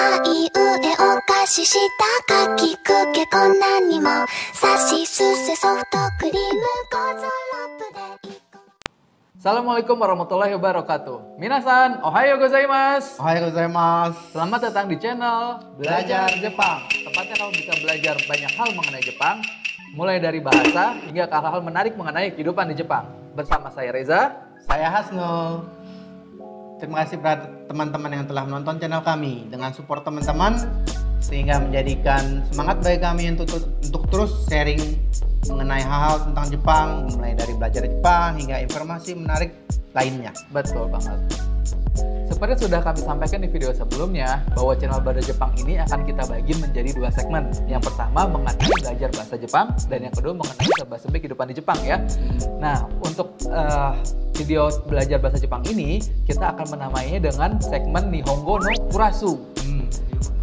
あいうえお菓子したかきくけこんなにもさしすせソフトクリームゴーゾラップでいこう Assalamualaikum warahmatullahi wabarakatuh. Minasan, ohayo gozaimasu. Ohayou gozaimasu. Selamat datang di channel Belajar Jepang. Tempatnya kamu bisa belajar banyak hal mengenai Jepang, mulai dari bahasa hingga ke hal-hal menarik mengenai kehidupan di Jepang. Bersama saya Reza. Saya Hasno. Terima kasih kepada teman-teman yang telah menonton channel kami. Dengan support teman-teman, sehingga menjadikan semangat bagi kami untuk, untuk terus sharing mengenai hal-hal tentang Jepang, mulai dari belajar Jepang hingga informasi menarik lainnya. Betul banget. Seperti sudah kami sampaikan di video sebelumnya, bahwa channel Belajar Jepang ini akan kita bagi menjadi dua segmen. Yang pertama mengenai belajar bahasa Jepang, dan yang kedua mengenai bahasa kehidupan di Jepang ya. Nah, untuk eh, video belajar bahasa Jepang ini, kita akan menamainya dengan segmen Nihongo no Kurasu. Hmm.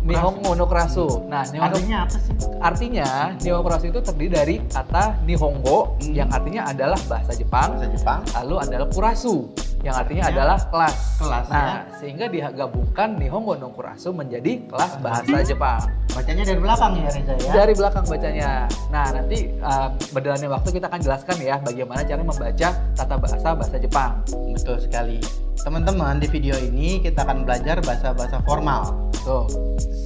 Nihongo no Kurasu. Nah, Nihongo Artinya apa sih? artinya Nihongo Kurasu itu terdiri dari kata Nihongo Hmm. yang artinya adalah bahasa Jepang, Bahasa Jepang. lalu adalah Kurasu yang artinya Artinya adalah kelas. kelas, nah, ya. sehingga digabungkan Nihongo no Kurasu menjadi kelas bahasa Jepang. Bacanya dari belakang ya Reza ya? Dari belakang bacanya. Nah, nanti uh, berjalannya waktu kita akan jelaskan ya bagaimana cara membaca tata bahasa bahasa Jepang. Betul sekali. Teman-teman, di video ini kita akan belajar bahasa-bahasa formal. Tuh.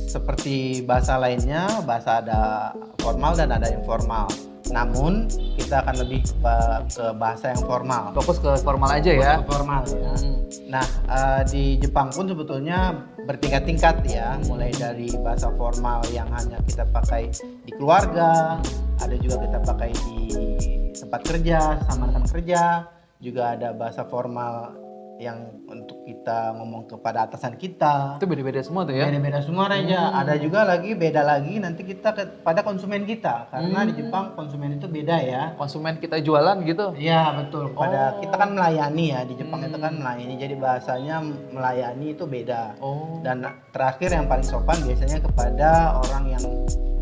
seperti bahasa lainnya, bahasa ada formal dan ada informal. Namun kita akan lebih ke, ke bahasa yang formal. Fokus ke formal aja ya. Ke formal ya. Hmm. Nah eh, di Jepang pun sebetulnya bertingkat-tingkat ya, mulai dari bahasa formal yang hanya kita pakai di keluarga, ada juga kita pakai di tempat kerja, sama rekan kerja, juga ada bahasa formal yang untuk kita ngomong kepada atasan kita. Itu beda-beda semua tuh ya. Beda-beda semua Reja. Ada juga lagi beda lagi nanti kita kepada konsumen kita karena di Jepang konsumen itu beda ya. Konsumen kita jualan gitu. Iya betul. Pada Oh. kita kan melayani ya di Jepang itu kan Hmm. melayani. Jadi bahasanya melayani itu beda. Oh. Dan terakhir yang paling sopan biasanya kepada orang yang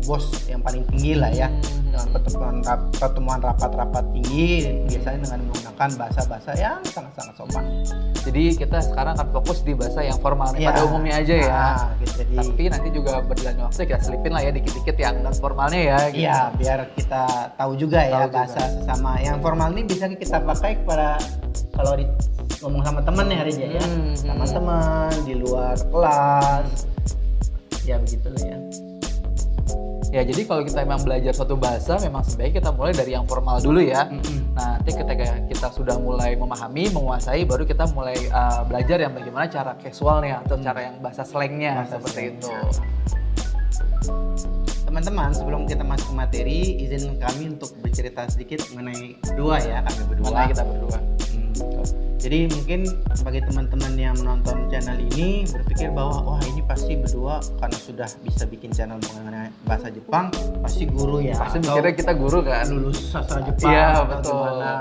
bos yang paling tinggi lah ya. Hmm. Dengan pertemuan pertemuan rapat-rapat tinggi biasanya dengan menggunakan bahasa-bahasa yang sangat-sangat sopan. Jadi kita sekarang akan fokus di bahasa yang formal nih, Iya. pada umumnya aja ya. Nah, gitu. Jadi Tapi nanti juga berjalan waktu kita selipin lah ya dikit-dikit yang non formalnya ya. gitu. Iya, biar kita tahu juga ya Tahu juga. bahasa sesama. Yang formal ini bisa kita pakai kepada kalau di ngomong sama teman ya Reza ya, Hmm, sama hmm. teman di luar kelas. Ya begitulah ya. Ya jadi kalau kita memang belajar suatu bahasa, memang sebaiknya kita mulai dari yang formal dulu ya. Mm-mm. Nah, nanti ketika kita sudah mulai memahami, menguasai, baru kita mulai uh, belajar yang bagaimana cara casualnya atau cara yang bahasa slangnya Bahasa seperti slangnya. itu. Teman-teman, sebelum kita masuk ke materi, izin kami untuk bercerita sedikit mengenai berdua ya, kami berdua. Mana kita berdua? Jadi mungkin bagi teman-teman yang menonton channel ini berpikir bahwa wah ini pasti berdua karena sudah bisa bikin channel mengenai bahasa Jepang pasti guru ya. Pasti mikirnya kita guru kan. lulus sastra Jepang Iya, betul. gimana.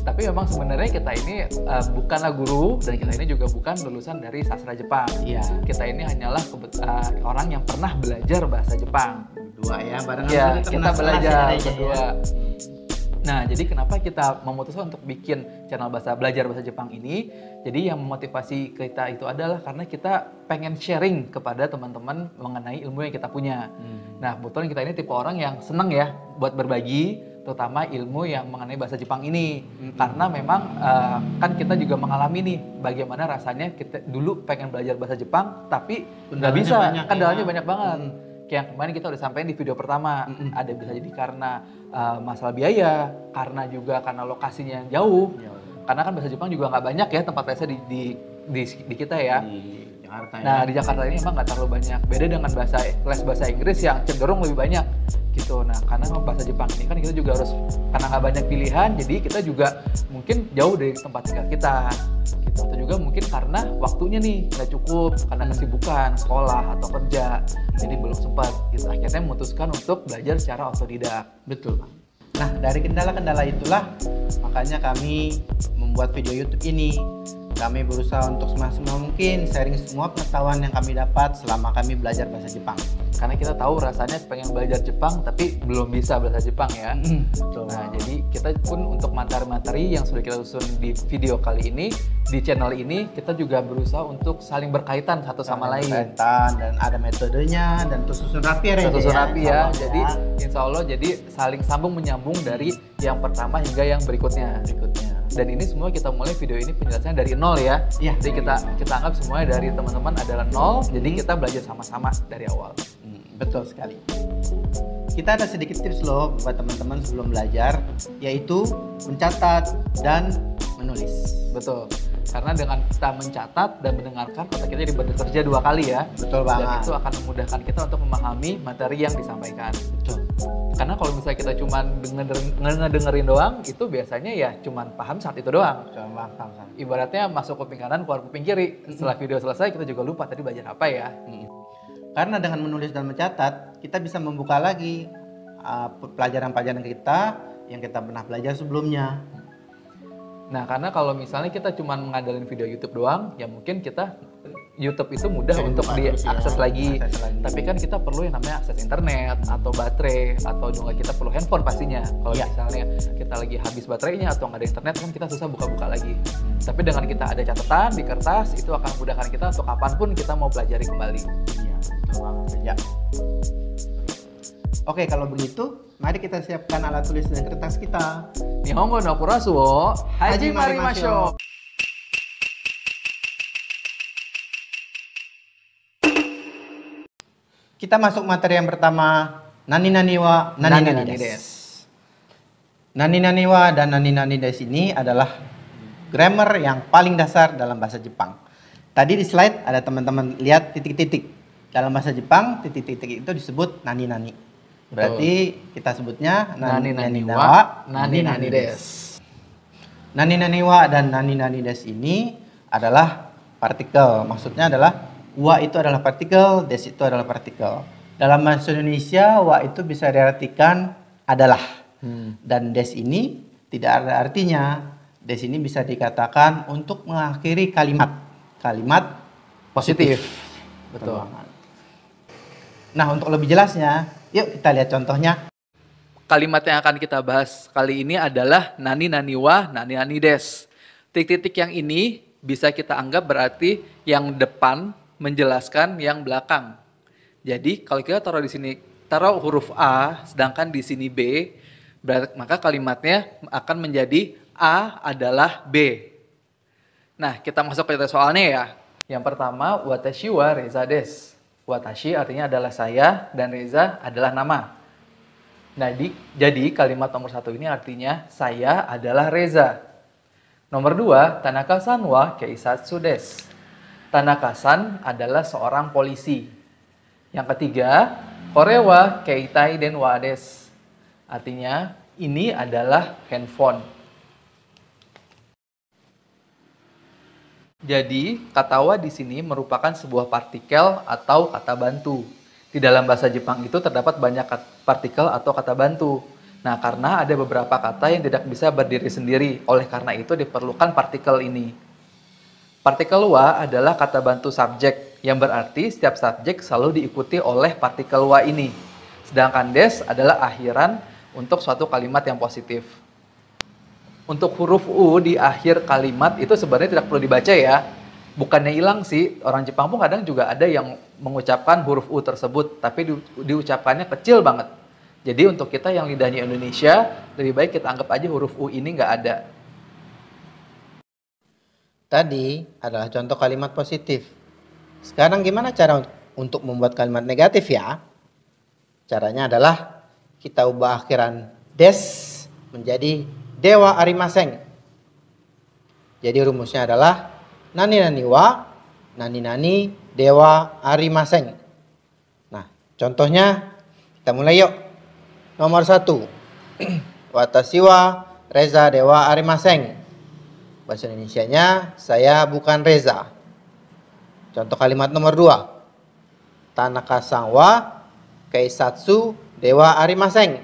Tapi memang sebenarnya kita ini uh, bukanlah guru dan kita ini juga bukan lulusan dari sastra Jepang. Iya, Kita ini hanyalah uh, orang yang pernah belajar bahasa Jepang. berdua ya barengan Iya, dulu kita belajar ya, berdua. ya. Nah, jadi kenapa kita memutuskan untuk bikin channel bahasa belajar bahasa Jepang ini? Jadi yang memotivasi kita itu adalah karena kita pengen sharing kepada teman-teman mengenai ilmu yang kita punya. Hmm. Nah, kebetulan kita ini tipe orang yang seneng ya buat berbagi, terutama ilmu yang mengenai bahasa Jepang ini. Mm-mm. Karena memang eh, kan kita juga mengalami nih bagaimana rasanya kita dulu pengen belajar bahasa Jepang, tapi nggak bisa, banyak ya. kendalanya banyak banget. Mm. Kayak yang kemarin kita udah sampaikan di video pertama, Mm-mm. ada bisa jadi karena uh, masalah biaya, karena juga karena lokasinya yang jauh, Ya, karena kan bahasa Jepang juga nggak banyak ya tempat lesnya di, di, di, di kita ya. di Jakarta Nah ya. di Jakarta ini emang nggak terlalu banyak. Beda dengan bahasa les bahasa Inggris yang cenderung lebih banyak gitu. Nah karena bahasa Jepang ini kan kita juga harus karena nggak banyak pilihan, jadi kita juga mungkin jauh dari tempat tinggal kita. Gitu. Atau juga mungkin karena waktunya nih nggak cukup karena kesibukan sekolah atau kerja, jadi belum sempat. Gitu. Akhirnya memutuskan untuk belajar secara otodidak. Betul, Bang. Nah, dari kendala-kendala itulah makanya kami membuat video YouTube ini. Kami berusaha untuk semaksimal mungkin sharing semua pengetahuan yang kami dapat selama kami belajar bahasa Jepang. Karena kita tahu rasanya pengen belajar Jepang tapi belum bisa bahasa Jepang ya. Betul. Nah, jadi kita pun untuk materi-materi yang sudah kita susun di video kali ini, di channel ini, kita juga berusaha untuk saling berkaitan satu sama lain. Berkaitan dan ada metodenya dan tersusun rapi ya, Ren, Satu rapi ya. Jadi insya Allah jadi saling sambung menyambung dari yang pertama hingga yang berikutnya. berikutnya. Dan ini semua kita mulai video ini penjelasannya dari nol ya. Iya. Jadi kita kita anggap semuanya dari teman-teman adalah nol. Jadi kita belajar sama-sama dari awal. Hmm, betul sekali. Kita ada sedikit tips loh buat teman-teman sebelum belajar, yaitu mencatat dan menulis. Betul. Karena dengan kita mencatat dan mendengarkan, otak kita jadi bekerja dua kali ya. Betul Dan banget. itu akan memudahkan kita untuk memahami materi yang disampaikan. Betul. Karena kalau misalnya kita cuma denger, ngedengerin doang, itu biasanya ya cuma paham saat itu doang. Betul, paham, paham. Ibaratnya masuk kuping kanan, keluar kuping kiri. Setelah video selesai, kita juga lupa tadi belajar apa ya. Hmm. Karena dengan menulis dan mencatat, kita bisa membuka lagi uh, pelajaran-pelajaran kita yang kita pernah belajar sebelumnya. Nah, karena kalau misalnya kita cuma mengandalkan video YouTube doang, ya mungkin kita YouTube itu mudah Oke, untuk terus ya, diakses lagi. akses lagi. Tapi kan kita perlu yang namanya akses internet atau baterai atau juga kita perlu handphone pastinya. Kalau Iya. misalnya kita lagi habis baterainya atau nggak ada internet kan kita susah buka-buka lagi. Tapi dengan kita ada catatan di kertas itu akan memudahkan kita untuk kapan pun kita mau pelajari kembali. Iya, betul banget. Ya. Oke, kalau begitu, mari kita siapkan alat tulis dan kertas kita. Nihongo no kurasu wo Haji haji marimasho. marimasho. Kita masuk materi yang pertama, nani nani wa nani nani, des. des. Nani nani wa dan nani nani des ini adalah grammar yang paling dasar dalam bahasa Jepang. Tadi di slide ada teman-teman lihat titik-titik. Dalam bahasa Jepang, titik-titik itu disebut nani nani. Berarti kita sebutnya nani nani Nani-nani wa, wa, nani-nani des. Nani nani wa dan nani nani des ini adalah partikel. Maksudnya adalah wa itu adalah partikel, des itu adalah partikel. Dalam bahasa Indonesia wa itu bisa diartikan adalah. Hmm. Dan des ini tidak ada artinya. Des ini bisa dikatakan untuk mengakhiri kalimat. Kalimat Positif. Betul. Nah, untuk lebih jelasnya, yuk kita lihat contohnya. Kalimat yang akan kita bahas kali ini adalah nani nani wa nani nani des. Titik-titik yang ini bisa kita anggap berarti yang depan menjelaskan yang belakang. Jadi kalau kita taruh di sini taruh huruf A sedangkan di sini B, berarti maka kalimatnya akan menjadi A adalah B. Nah, kita masuk ke soalnya ya. Yang pertama, watashi wa reza des. Watashi artinya adalah saya dan reza adalah nama. Nah, di- jadi kalimat nomor satu ini artinya saya adalah Reza. Nomor dua, Tanaka-san wa keisatsu des. Tanaka-san adalah seorang polisi. Yang ketiga, Korewa keitai den wa des. Artinya, ini adalah handphone. Jadi, kata wa di sini merupakan sebuah partikel atau kata bantu. Di dalam bahasa Jepang itu terdapat banyak partikel atau kata bantu. Nah, karena ada beberapa kata yang tidak bisa berdiri sendiri, oleh karena itu diperlukan partikel ini. Partikel wa adalah kata bantu subjek, yang berarti setiap subjek selalu diikuti oleh partikel wa ini. Sedangkan des adalah akhiran untuk suatu kalimat yang positif untuk huruf U di akhir kalimat itu sebenarnya tidak perlu dibaca ya. Bukannya hilang sih, orang Jepang pun kadang juga ada yang mengucapkan huruf U tersebut, tapi di- diucapkannya kecil banget. Jadi untuk kita yang lidahnya Indonesia, lebih baik kita anggap aja huruf U ini nggak ada. Tadi adalah contoh kalimat positif. Sekarang gimana cara un- untuk membuat kalimat negatif ya? Caranya adalah kita ubah akhiran des menjadi dewa arimaseng. Jadi rumusnya adalah nani nani wa nani nani dewa arimaseng. Nah, contohnya kita mulai yuk. Nomor satu, watashi wa reza dewa arimaseng. Bahasa Indonesianya, saya bukan Reza. Contoh kalimat nomor dua. Tanaka sang wa keisatsu dewa arimaseng.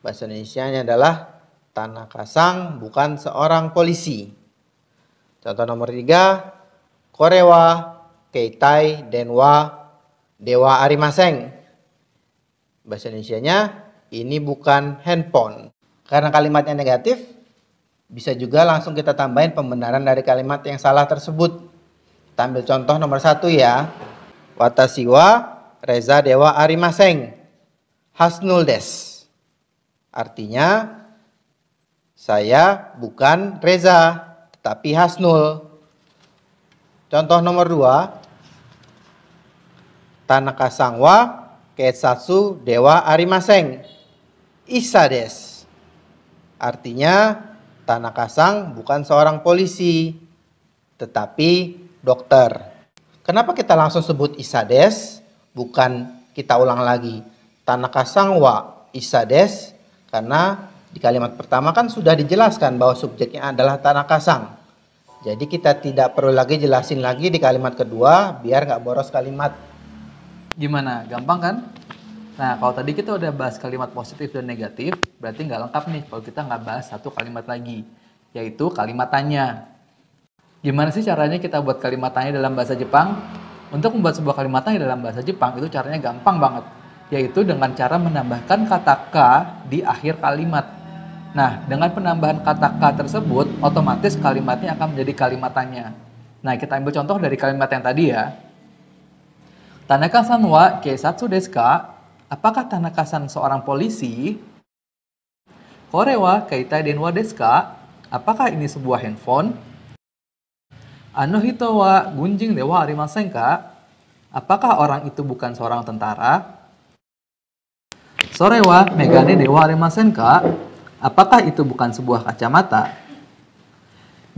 Bahasa Indonesianya adalah Tanaka sang bukan seorang polisi. Contoh nomor tiga, Korewa, Keitai, Denwa, Dewa Arimaseng. Bahasa Indonesianya, ini bukan handphone. Karena kalimatnya negatif, bisa juga langsung kita tambahin pembenaran dari kalimat yang salah tersebut. Kita ambil contoh nomor satu ya. Watasiwa Reza Dewa Arimaseng. Hasnul des. Artinya, saya bukan Reza, tetapi Hasnul. Contoh nomor dua. Tanaka Sangwa Ketsatsu Dewa Arimaseng. Isa des. Artinya, Tanaka Sang bukan seorang polisi, tetapi dokter. Kenapa kita langsung sebut Isades, bukan kita ulang lagi Tanaka Sang wa Isades? Karena di kalimat pertama kan sudah dijelaskan bahwa subjeknya adalah Tanaka Sang. Jadi kita tidak perlu lagi jelasin lagi di kalimat kedua biar nggak boros kalimat. Gimana? Gampang kan? Nah, kalau tadi kita udah bahas kalimat positif dan negatif, berarti nggak lengkap nih kalau kita nggak bahas satu kalimat lagi, yaitu kalimat tanya. Gimana sih caranya kita buat kalimat tanya dalam bahasa Jepang? Untuk membuat sebuah kalimat tanya dalam bahasa Jepang itu caranya gampang banget, yaitu dengan cara menambahkan kata k di akhir kalimat. Nah, dengan penambahan kata k tersebut, otomatis kalimatnya akan menjadi kalimat tanya. Nah, kita ambil contoh dari kalimat yang tadi ya. Tanaka-san wa keisatsu desu ka? Apakah Tanaka-san seorang polisi? Korewa keita denwa desu ka? Apakah ini sebuah handphone? Ano hito wa gunjing dewa arimasen ka? Apakah orang itu bukan seorang tentara? Sore wa megane dewa arimasen ka? Apakah itu bukan sebuah kacamata?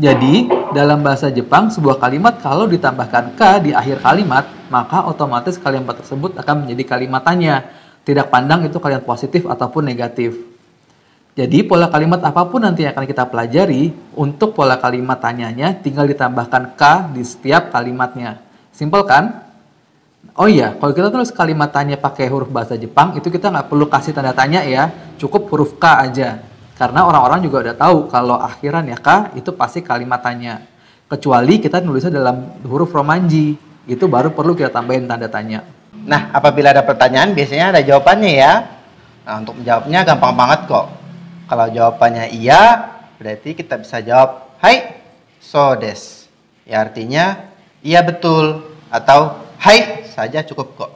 Jadi, dalam bahasa Jepang, sebuah kalimat kalau ditambahkan k di akhir kalimat, maka otomatis kalimat tersebut akan menjadi kalimat tanya. Tidak pandang itu kalimat positif ataupun negatif. Jadi, pola kalimat apa pun nanti yang akan kita pelajari, untuk pola kalimat tanyanya tinggal ditambahkan k di setiap kalimatnya. Simpel kan? Oh iya, kalau kita tulis kalimat tanya pakai huruf bahasa Jepang, itu kita nggak perlu kasih tanda tanya ya, cukup huruf k aja. Karena orang-orang juga udah tahu kalau akhirannya K itu pasti kalimat tanya. Kecuali kita nulisnya dalam huruf romanji, itu baru perlu kita tambahin tanda tanya. Nah, apabila ada pertanyaan biasanya ada jawabannya ya. Nah, untuk menjawabnya gampang banget kok. Kalau jawabannya iya, berarti kita bisa jawab hai so des. Ya artinya iya betul atau hai saja cukup kok.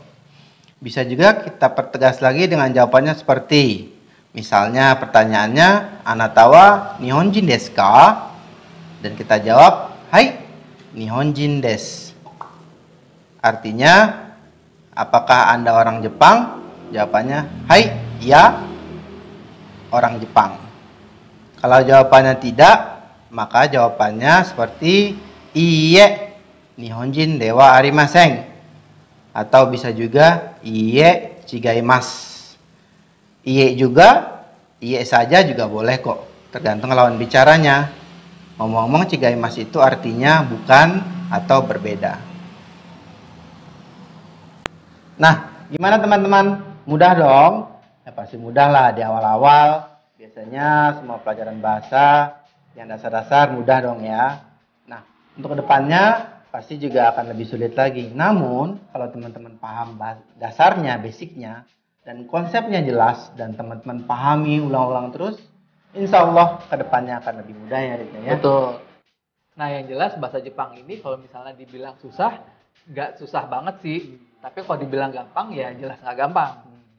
Bisa juga kita pertegas lagi dengan jawabannya seperti Misalnya pertanyaannya Anatawa Nihonjin desu ka? Dan kita jawab Hai Nihonjin des. Artinya apakah Anda orang Jepang? Jawabannya Hai ya orang Jepang. Kalau jawabannya tidak, maka jawabannya seperti Iye Nihonjin dewa arimaseng. Atau bisa juga Iye chigaimasu. Iye juga, iye saja juga boleh kok. Tergantung lawan bicaranya. Ngomong-ngomong cigaimas itu artinya bukan atau berbeda. Nah, gimana teman-teman? Mudah dong? Ya pasti mudah lah di awal-awal. Biasanya semua pelajaran bahasa yang dasar-dasar mudah dong ya. Nah, untuk ke depannya pasti juga akan lebih sulit lagi. Namun, kalau teman-teman paham dasarnya, basicnya, dan konsepnya jelas dan teman-teman pahami ulang-ulang terus, insya Allah ke depannya akan lebih mudah ya Rita ya. Betul. Nah yang jelas bahasa Jepang ini kalau misalnya dibilang susah, nggak susah banget sih. Tapi kalau dibilang gampang ya jelas nggak gampang.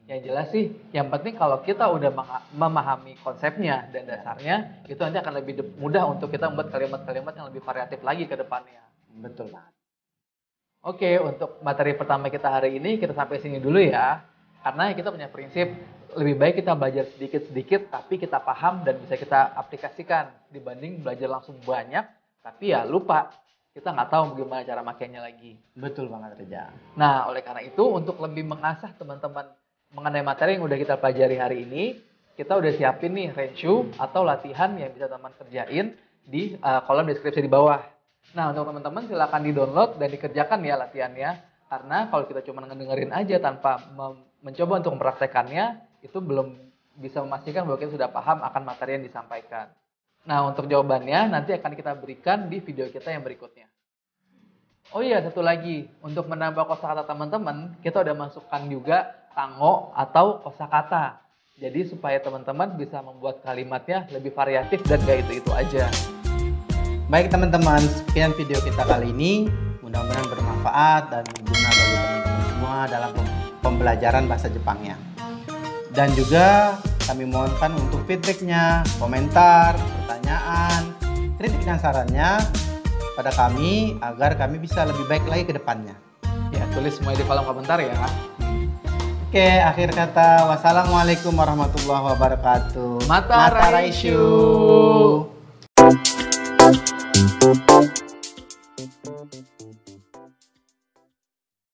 Yang jelas sih, yang penting kalau kita udah memahami konsepnya dan dasarnya, itu nanti akan lebih mudah untuk kita membuat kalimat-kalimat yang lebih variatif lagi ke depannya. Betul banget. Oke, untuk materi pertama kita hari ini kita sampai sini dulu ya. Karena kita punya prinsip lebih baik kita belajar sedikit-sedikit tapi kita paham dan bisa kita aplikasikan dibanding belajar langsung banyak tapi ya lupa kita nggak tahu bagaimana cara makainya lagi. Betul banget Reja. Nah oleh karena itu untuk lebih mengasah teman-teman mengenai materi yang udah kita pelajari hari ini kita udah siapin nih renshu atau latihan yang bisa teman kerjain di uh, kolom deskripsi di bawah. Nah untuk teman-teman silahkan di download dan dikerjakan ya latihannya karena kalau kita cuma ngedengerin aja tanpa mencoba untuk mempraktekannya itu belum bisa memastikan bahwa kita sudah paham akan materi yang disampaikan. Nah, untuk jawabannya nanti akan kita berikan di video kita yang berikutnya. Oh iya, satu lagi. Untuk menambah kosakata teman-teman, kita udah masukkan juga tango atau kosakata. Jadi supaya teman-teman bisa membuat kalimatnya lebih variatif dan gak itu-itu aja. Baik teman-teman, sekian video kita kali ini. Mudah-mudahan bermanfaat dan berguna bagi teman-teman semua dalam pem- pembelajaran bahasa Jepangnya. Dan juga kami mohonkan untuk feedbacknya, komentar, pertanyaan, kritik dan sarannya pada kami agar kami bisa lebih baik lagi ke depannya. Ya, tulis semuanya di kolom komentar ya. Oke, akhir kata wassalamualaikum warahmatullahi wabarakatuh. Mata Raishu.